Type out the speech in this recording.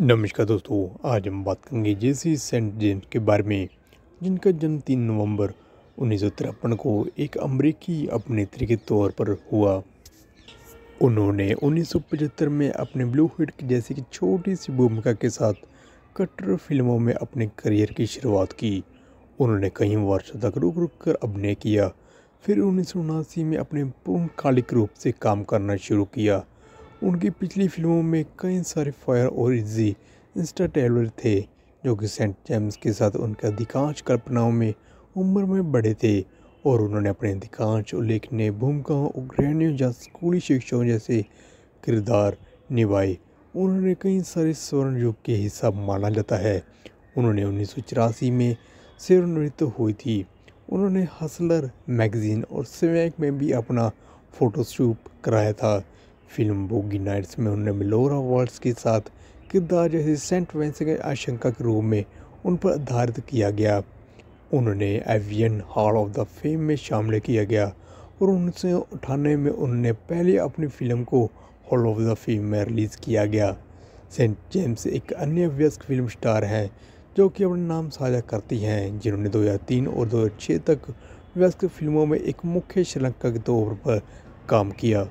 नमस्कार दोस्तों, आज हम बात करेंगे जेसी सेंट जेम्स के बारे में, जिनका जन्म तीन नवंबर उन्नीस सौ तिरपन को एक अमरीकी अभिनेत्री के तौर पर हुआ। उन्होंने 1975 में अपने ब्लू हिट जैसी की छोटी सी भूमिका के साथ कट्टर फ़िल्मों में अपने करियर की शुरुआत की। उन्होंने कई वर्षों तक रुक रुक कर अभिनय किया, फिर उन्नीस सौ उनासी में अपने पूर्णकालिक रूप से काम करना शुरू किया। उनकी पिछली फ़िल्मों में कई सारे फायर और इजी इंस्टा टेलर थे, जो कि सेंट जेम्स के साथ उनके अधिकांश कल्पनाओं में उम्र में बड़े थे और उन्होंने अपने अधिकांश उल्लेखनीय भूमिकाओं और गृहणियों या स्कूली शिक्षकों जैसे किरदार निभाए। उन्होंने कई सारे स्वर्ण युग के हिस्सा माना जाता है। उन्होंने उन्नीस सौ चौरासी में सेवानिवृत्त हुई थी। उन्होंने हसलर मैगज़ीन और स्वैग में भी अपना फ़ोटोशूट कराया था। फ़िल्म बोगी नाइट्स में उन्होंने मिलोरा वर्ल्ड्स के साथ किरदार जैसे सेंट वेंस के आशंका के रूप में उन पर आधारित किया गया। उन्होंने avian hall of the fame में शामिल किया गया और उन्नीस अठानवे में उन्होंने पहले अपनी फ़िल्म को हॉल ऑफ़ द फेम में रिलीज़ किया गया। सेंट जेम्स एक अन्य व्यस्क फ़िल्म स्टार हैं जो कि अपने नाम साझा करती हैं, जिन्होंने 2003 और 2006 तक व्यस्क फ़िल्मों में एक मुख्य श्रीलंका के तौर पर काम किया।